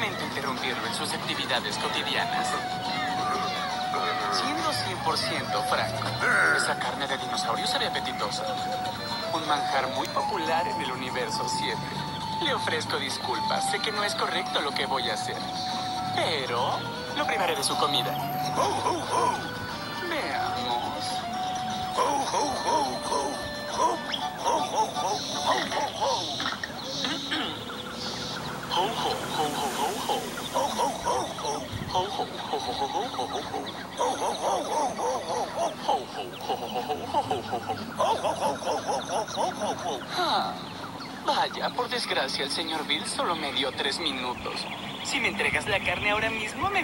interrumpirlo en sus actividades cotidianas. Siendo 100% franco, esa carne de dinosaurio se ve apetitosa. Un manjar muy popular en el universo 7. Le ofrezco disculpas, sé que no es correcto lo que voy a hacer. Pero lo privaré de su comida. Veamos. Ho, ho, ho, ho, ho, ho. Ho, ho, ho, Vaya, por desgracia, el señor Bill solo me dio tres minutos. Si me entregas la carne ahora mismo, me